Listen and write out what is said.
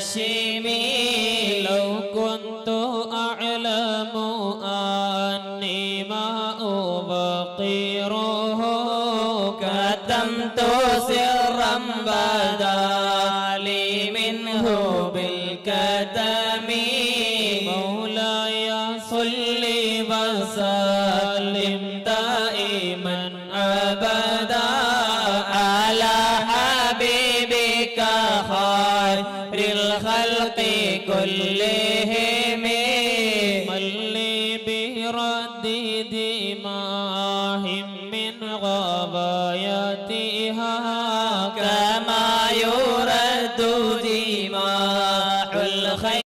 هاشمي لو كنت أعلم أني ما أبقره كتمت سرا بدا لي منه بالكتم. مولاي صل وسلم دائما ابدا. للخلق كلهم. ملي برد ماهم من غباياتها كما يرد دماء الخير.